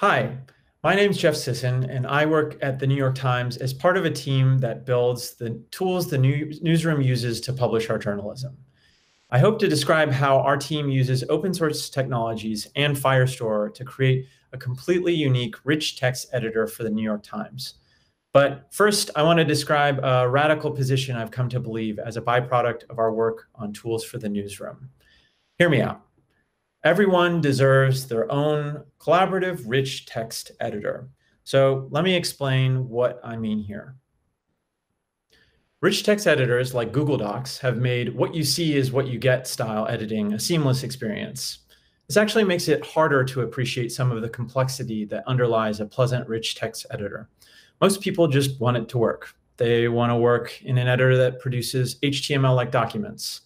Hi, my name is Jeff Sisson, and I work at the New York Times as part of a team that builds the tools the new newsroom uses to publish our journalism. I hope to describe how our team uses open source technologies and Firestore to create a completely unique rich text editor for the New York Times. But first, I want to describe a radical position I've come to believe as a byproduct of our work on tools for the newsroom. Hear me out. Everyone deserves their own collaborative, rich text editor. So let me explain what I mean here. Rich text editors like Google Docs have made what you see is what you get style editing a seamless experience. This actually makes it harder to appreciate some of the complexity that underlies a pleasant, rich text editor. Most people just want it to work. They want to work in an editor that produces HTML like documents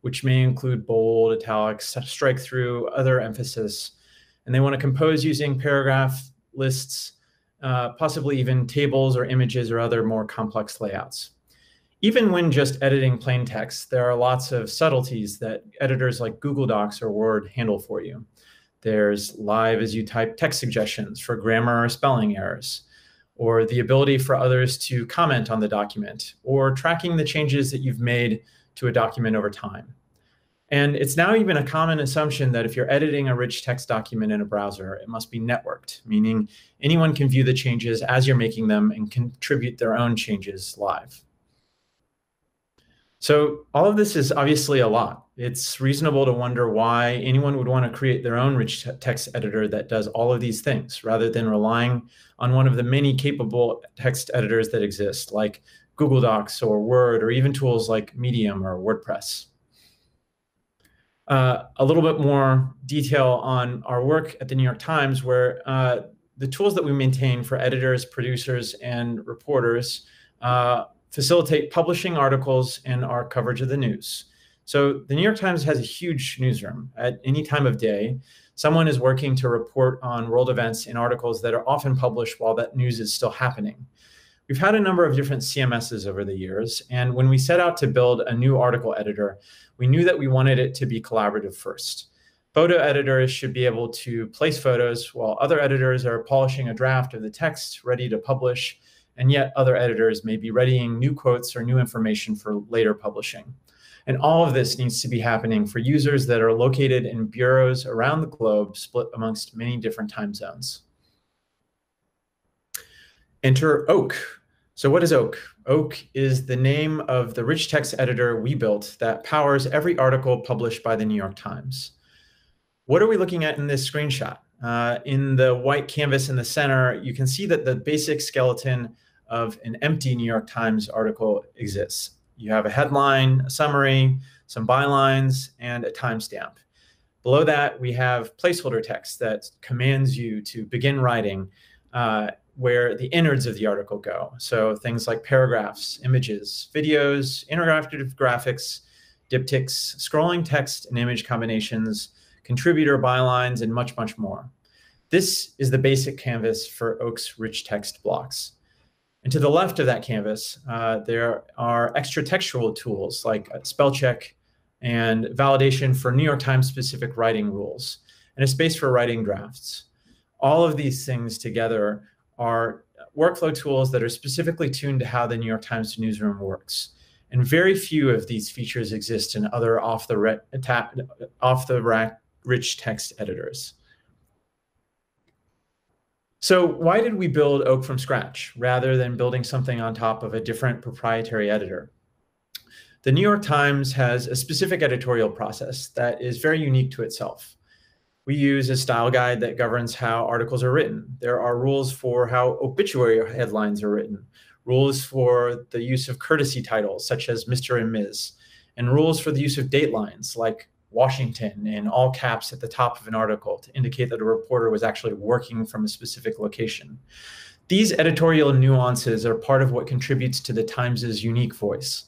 which may include bold, italics, strike through, other emphasis. And they want to compose using paragraph lists, uh, possibly even tables or images or other more complex layouts. Even when just editing plain text, there are lots of subtleties that editors like Google Docs or Word handle for you. There's live as you type text suggestions for grammar or spelling errors, or the ability for others to comment on the document, or tracking the changes that you've made to a document over time. And it's now even a common assumption that if you're editing a rich text document in a browser, it must be networked, meaning anyone can view the changes as you're making them and contribute their own changes live. So all of this is obviously a lot. It's reasonable to wonder why anyone would want to create their own rich text editor that does all of these things rather than relying on one of the many capable text editors that exist like Google Docs or Word or even tools like Medium or WordPress. Uh, a little bit more detail on our work at the New York Times, where uh, the tools that we maintain for editors, producers, and reporters uh, facilitate publishing articles and our coverage of the news. So the New York Times has a huge newsroom. At any time of day, someone is working to report on world events in articles that are often published while that news is still happening. We've had a number of different CMSs over the years, and when we set out to build a new article editor, we knew that we wanted it to be collaborative first. Photo editors should be able to place photos while other editors are polishing a draft of the text ready to publish, and yet other editors may be readying new quotes or new information for later publishing. And all of this needs to be happening for users that are located in bureaus around the globe, split amongst many different time zones. Enter Oak, so what is Oak? Oak is the name of the rich text editor we built that powers every article published by the New York Times. What are we looking at in this screenshot? Uh, in the white canvas in the center, you can see that the basic skeleton of an empty New York Times article exists. You have a headline, a summary, some bylines, and a timestamp. Below that, we have placeholder text that commands you to begin writing. Uh, where the innards of the article go. So things like paragraphs, images, videos, interactive graphics, diptychs, scrolling text and image combinations, contributor bylines, and much, much more. This is the basic canvas for Oak's rich text blocks. And to the left of that canvas, uh, there are extra textual tools like spell check and validation for New York Times specific writing rules, and a space for writing drafts. All of these things together are workflow tools that are specifically tuned to how the New York Times newsroom works. And very few of these features exist in other off the, off the rack rich text editors. So why did we build Oak from scratch rather than building something on top of a different proprietary editor? The New York Times has a specific editorial process that is very unique to itself we use a style guide that governs how articles are written. There are rules for how obituary headlines are written, rules for the use of courtesy titles such as Mr. and Ms., and rules for the use of datelines like Washington in all caps at the top of an article to indicate that a reporter was actually working from a specific location. These editorial nuances are part of what contributes to the Times's unique voice.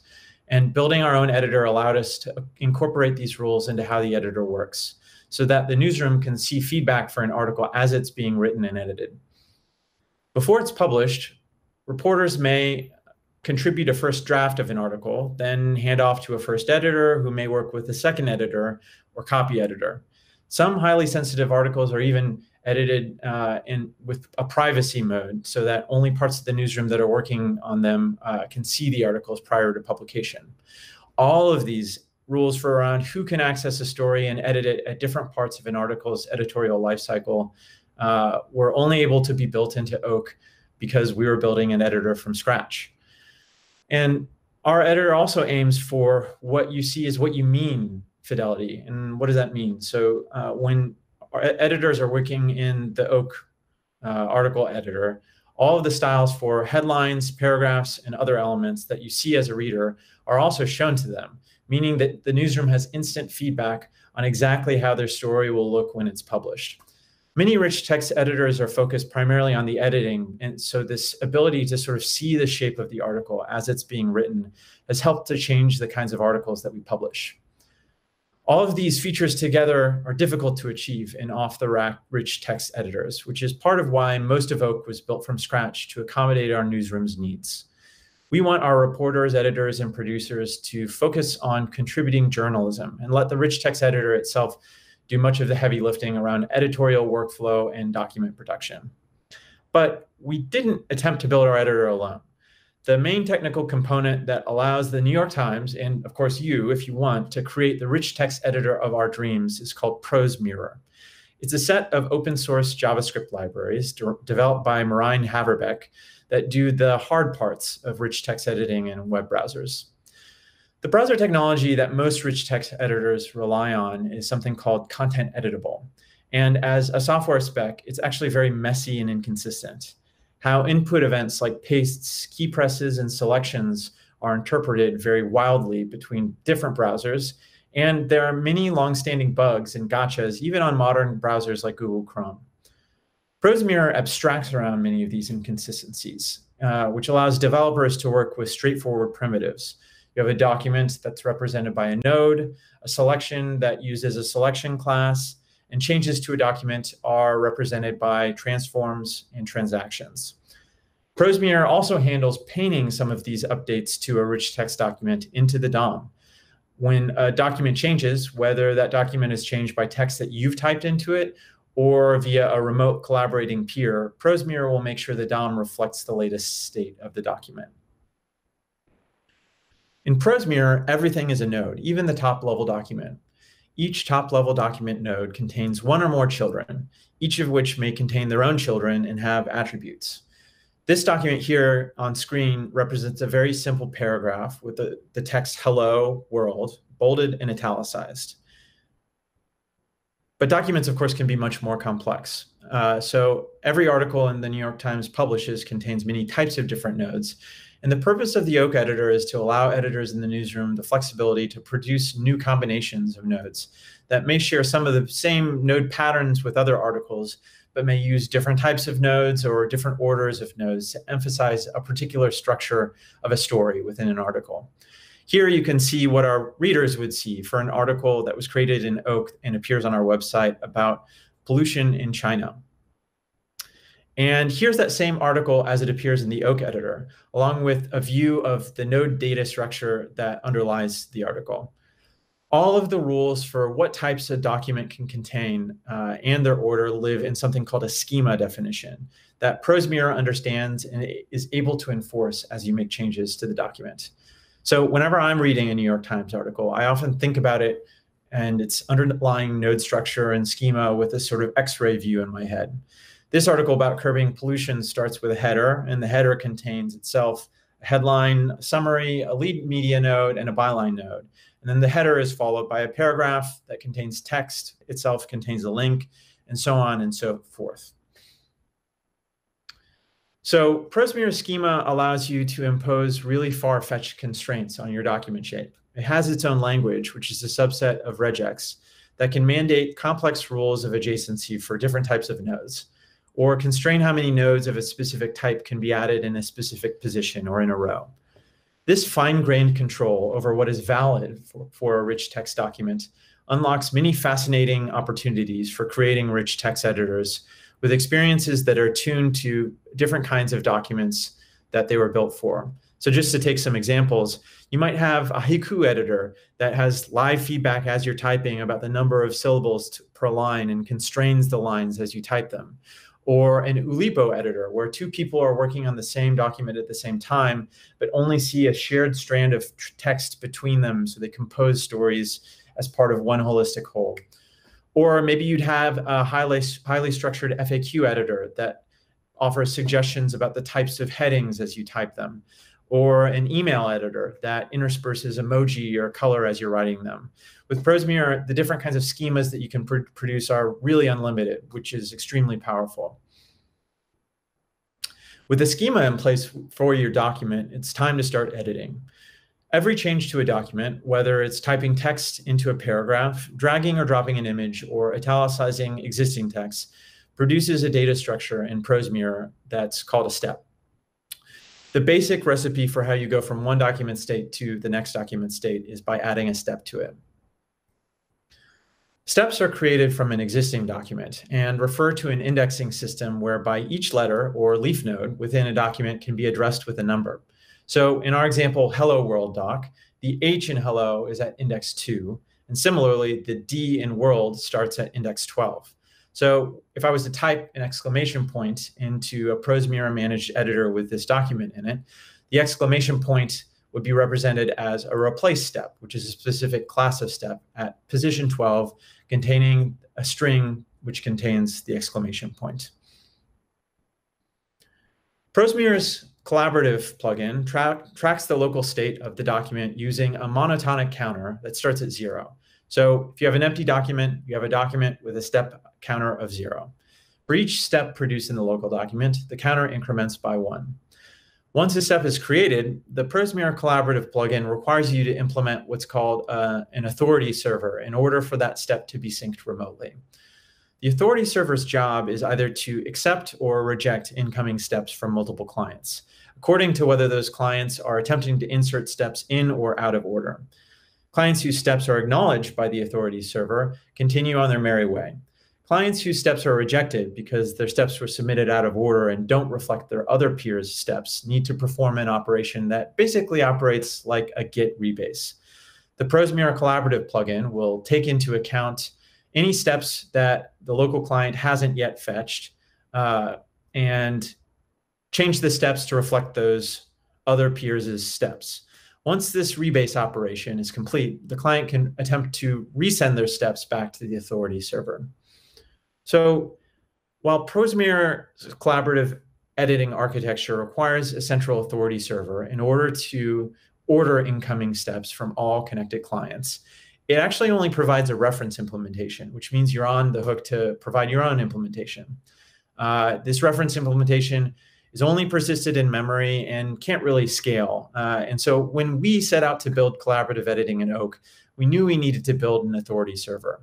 And building our own editor allowed us to incorporate these rules into how the editor works so that the newsroom can see feedback for an article as it's being written and edited. Before it's published, reporters may contribute a first draft of an article, then hand off to a first editor who may work with a second editor or copy editor. Some highly sensitive articles are even edited uh, in with a privacy mode so that only parts of the newsroom that are working on them uh, can see the articles prior to publication. All of these rules for around who can access a story and edit it at different parts of an article's editorial lifecycle uh, were only able to be built into Oak because we were building an editor from scratch. And our editor also aims for what you see is what you mean fidelity. And what does that mean? So uh, when editors are working in the Oak uh, article editor, all of the styles for headlines, paragraphs, and other elements that you see as a reader are also shown to them, meaning that the newsroom has instant feedback on exactly how their story will look when it's published. Many rich text editors are focused primarily on the editing. And so this ability to sort of see the shape of the article as it's being written has helped to change the kinds of articles that we publish. All of these features together are difficult to achieve in off-the-rack rich text editors, which is part of why most of Oak was built from scratch to accommodate our newsroom's needs. We want our reporters, editors, and producers to focus on contributing journalism and let the rich text editor itself do much of the heavy lifting around editorial workflow and document production. But we didn't attempt to build our editor alone the main technical component that allows the New York Times, and of course you, if you want, to create the rich text editor of our dreams is called ProseMirror. It's a set of open source JavaScript libraries de developed by Marijn Haverbeke that do the hard parts of rich text editing in web browsers. The browser technology that most rich text editors rely on is something called content editable. And as a software spec, it's actually very messy and inconsistent how input events like pastes, key presses, and selections are interpreted very wildly between different browsers. And there are many longstanding bugs and gotchas, even on modern browsers like Google Chrome. ProseMirror abstracts around many of these inconsistencies, uh, which allows developers to work with straightforward primitives. You have a document that's represented by a node, a selection that uses a selection class, and changes to a document are represented by transforms and transactions. ProseMirror also handles painting some of these updates to a rich text document into the DOM. When a document changes, whether that document is changed by text that you've typed into it or via a remote collaborating peer, ProseMirror will make sure the DOM reflects the latest state of the document. In ProseMirror, everything is a node, even the top level document. Each top-level document node contains one or more children, each of which may contain their own children and have attributes. This document here on screen represents a very simple paragraph with the, the text hello world bolded and italicized. But documents, of course, can be much more complex. Uh, so every article in the New York Times publishes contains many types of different nodes. And the purpose of the Oak editor is to allow editors in the newsroom the flexibility to produce new combinations of nodes that may share some of the same node patterns with other articles, but may use different types of nodes or different orders of nodes to emphasize a particular structure of a story within an article. Here you can see what our readers would see for an article that was created in Oak and appears on our website about pollution in China. And here's that same article as it appears in the Oak editor, along with a view of the node data structure that underlies the article. All of the rules for what types a document can contain uh, and their order live in something called a schema definition that ProseMirror understands and is able to enforce as you make changes to the document. So whenever I'm reading a New York Times article, I often think about it and its underlying node structure and schema with a sort of X-ray view in my head. This article about curbing pollution starts with a header, and the header contains itself a headline, a summary, a lead media node, and a byline node. And then the header is followed by a paragraph that contains text, itself contains a link, and so on and so forth. So ProseMirror schema allows you to impose really far-fetched constraints on your document shape. It has its own language, which is a subset of regex, that can mandate complex rules of adjacency for different types of nodes or constrain how many nodes of a specific type can be added in a specific position or in a row. This fine-grained control over what is valid for, for, a rich text document unlocks many fascinating opportunities for creating rich text editors with experiences that are tuned to different kinds of documents that they were built for. So just to take some examples, you might have a haiku editor that has live feedback as you're typing about the number of syllables per line and constrains the lines as you type them. Or an Oulipo editor where two people are working on the same document at the same time, but only see a shared strand of text between them so they compose stories as part of one holistic whole. Or maybe you'd have a highly, highly structured FAQ editor that offers suggestions about the types of headings as you type them or an email editor that intersperses emoji or color as you're writing them. With Prosemirror, the different kinds of schemas that you can pr produce are really unlimited, which is extremely powerful. With a schema in place for your document, it's time to start editing. Every change to a document, whether it's typing text into a paragraph, dragging or dropping an image, or italicizing existing text, produces a data structure in Prosemirror that's called a step the basic recipe for how you go from one document state to the next document state is by adding a step to it. Steps are created from an existing document and refer to an indexing system whereby each letter or leaf node within a document can be addressed with a number. So in our example, Hello World doc, the H in hello is at index 2, and similarly, the D in world starts at index 12. So if I was to type an exclamation point into a Prosemirror managed editor with this document in it, the exclamation point would be represented as a replace step, which is a specific class of step at position 12 containing a string which contains the exclamation point. Prosemirror's collaborative plugin tra tracks the local state of the document using a monotonic counter that starts at zero. So if you have an empty document, you have a document with a step counter of zero. For each step produced in the local document, the counter increments by one. Once a step is created, the Prosemirror Collaborative plugin requires you to implement what's called uh, an authority server in order for that step to be synced remotely. The authority server's job is either to accept or reject incoming steps from multiple clients, according to whether those clients are attempting to insert steps in or out of order. Clients whose steps are acknowledged by the authority server continue on their merry way. Clients whose steps are rejected because their steps were submitted out of order and don't reflect their other peers' steps need to perform an operation that basically operates like a Git rebase. The Prosemirror Collaborative plugin will take into account any steps that the local client hasn't yet fetched uh, and change the steps to reflect those other peers' steps. Once this rebase operation is complete, the client can attempt to resend their steps back to the authority server. So while Prosemirror's collaborative editing architecture requires a central authority server in order to order incoming steps from all connected clients, it actually only provides a reference implementation, which means you're on the hook to provide your own implementation. Uh, this reference implementation is only persisted in memory and can't really scale. Uh, and so when we set out to build collaborative editing in Oak, we knew we needed to build an authority server.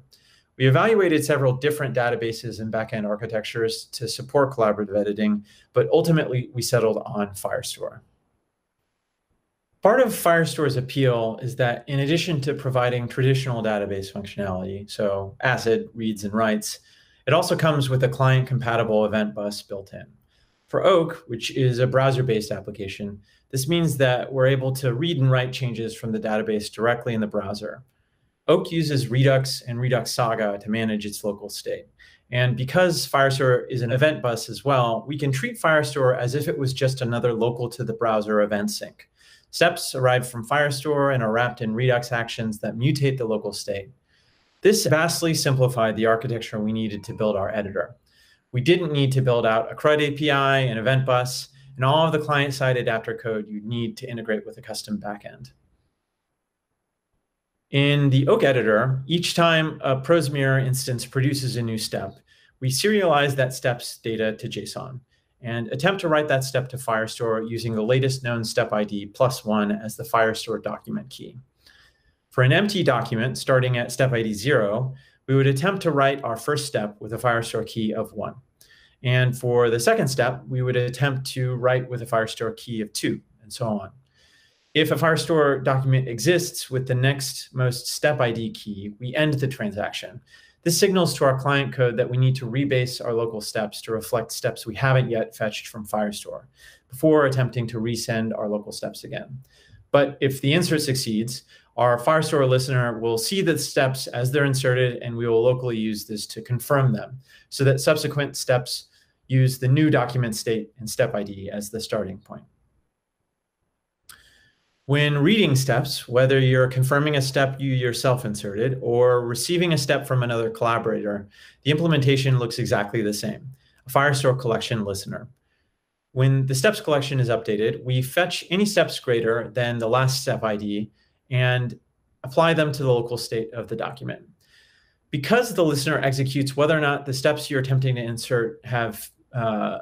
We evaluated several different databases and backend architectures to support collaborative editing, but ultimately we settled on Firestore. Part of Firestore's appeal is that in addition to providing traditional database functionality, so ACID, reads and writes, it also comes with a client compatible event bus built in. For Oak, which is a browser-based application, this means that we're able to read and write changes from the database directly in the browser. Oak uses Redux and Redux Saga to manage its local state. And because Firestore is an event bus as well, we can treat Firestore as if it was just another local to the browser event sink. Steps arrive from Firestore and are wrapped in Redux actions that mutate the local state. This vastly simplified the architecture we needed to build our editor. We didn't need to build out a CRUD API, an event bus, and all of the client-side adapter code you'd need to integrate with a custom backend. In the Oak editor, each time a Prosemirror instance produces a new step, we serialize that step's data to JSON and attempt to write that step to Firestore using the latest known step ID plus one as the Firestore document key. For an empty document starting at step ID zero, we would attempt to write our first step with a Firestore key of one. And for the second step, we would attempt to write with a Firestore key of two, and so on. If a Firestore document exists with the next most step ID key, we end the transaction. This signals to our client code that we need to rebase our local steps to reflect steps we haven't yet fetched from Firestore before attempting to resend our local steps again. But if the insert succeeds, our Firestore listener will see the steps as they're inserted, and we will locally use this to confirm them so that subsequent steps use the new document state and step ID as the starting point. When reading steps, whether you're confirming a step you yourself inserted or receiving a step from another collaborator, the implementation looks exactly the same, a Firestore collection listener. When the steps collection is updated, we fetch any steps greater than the last step ID and apply them to the local state of the document. Because the listener executes whether or not the steps you're attempting to insert have uh,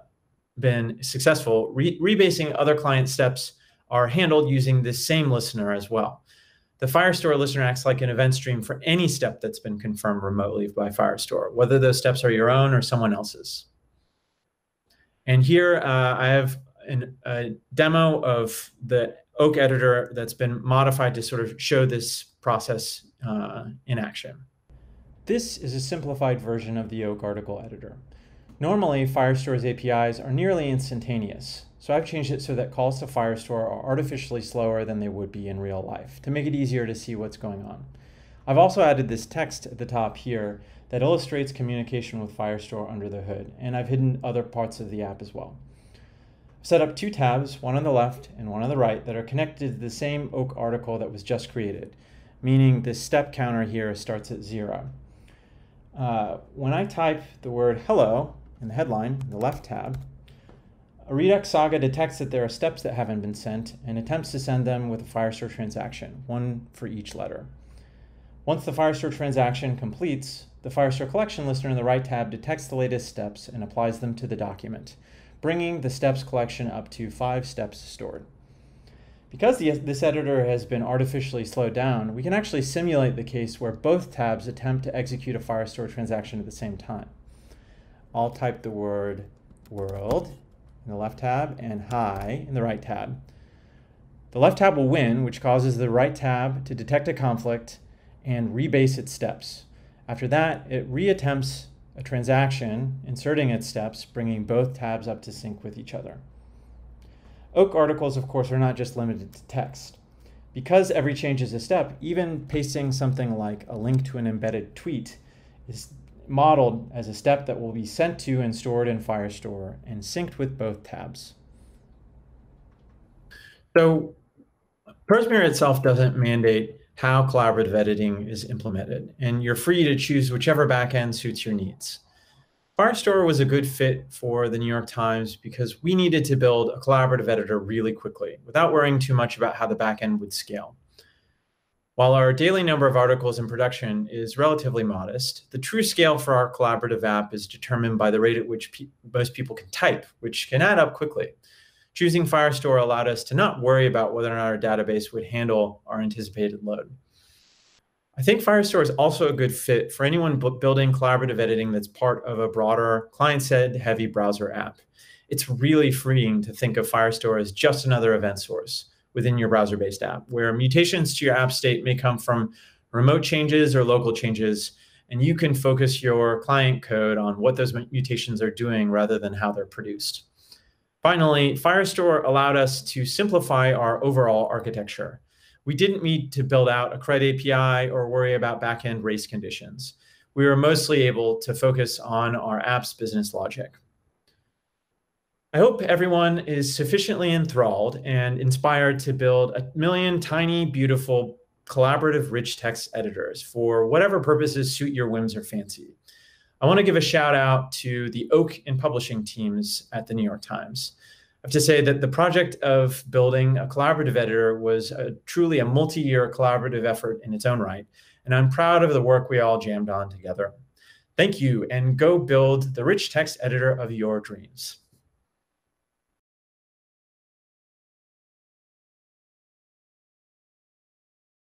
been successful, re rebasing other client steps are handled using this same listener as well. The Firestore listener acts like an event stream for any step that's been confirmed remotely by Firestore, whether those steps are your own or someone else's. And here uh, I have an, a demo of the Oak editor that's been modified to sort of show this process uh, in action. This is a simplified version of the Oak article editor. Normally, Firestore's APIs are nearly instantaneous, so I've changed it so that calls to Firestore are artificially slower than they would be in real life to make it easier to see what's going on. I've also added this text at the top here that illustrates communication with Firestore under the hood, and I've hidden other parts of the app as well. I've set up two tabs, one on the left and one on the right, that are connected to the same Oak article that was just created, meaning the step counter here starts at zero. Uh, when I type the word hello, in the headline, in the left tab, Redux Saga detects that there are steps that haven't been sent and attempts to send them with a Firestore transaction, one for each letter. Once the Firestore transaction completes, the Firestore collection listener in the right tab detects the latest steps and applies them to the document, bringing the steps collection up to five steps stored. Because the, this editor has been artificially slowed down, we can actually simulate the case where both tabs attempt to execute a Firestore transaction at the same time. I'll type the word world in the left tab and high in the right tab. The left tab will win, which causes the right tab to detect a conflict and rebase its steps. After that, it reattempts a transaction, inserting its steps, bringing both tabs up to sync with each other. Oak articles, of course, are not just limited to text. Because every change is a step, even pasting something like a link to an embedded tweet is modeled as a step that will be sent to and stored in Firestore and synced with both tabs. So ProseMirror itself doesn't mandate how collaborative editing is implemented, and you're free to choose whichever backend suits your needs. Firestore was a good fit for the New York Times because we needed to build a collaborative editor really quickly without worrying too much about how the backend would scale. While our daily number of articles in production is relatively modest, the true scale for our collaborative app is determined by the rate at which pe most people can type, which can add up quickly. Choosing Firestore allowed us to not worry about whether or not our database would handle our anticipated load. I think Firestore is also a good fit for anyone building collaborative editing that's part of a broader client-side heavy browser app. It's really freeing to think of Firestore as just another event source within your browser-based app, where mutations to your app state may come from remote changes or local changes, and you can focus your client code on what those mutations are doing rather than how they're produced. Finally, Firestore allowed us to simplify our overall architecture. We didn't need to build out a CRUD API or worry about backend race conditions. We were mostly able to focus on our app's business logic. I hope everyone is sufficiently enthralled and inspired to build a million tiny, beautiful, collaborative rich text editors for whatever purposes suit your whims or fancy. I want to give a shout out to the Oak and publishing teams at the New York Times. I have to say that the project of building a collaborative editor was a, truly a multi year collaborative effort in its own right, and I'm proud of the work we all jammed on together. Thank you, and go build the rich text editor of your dreams.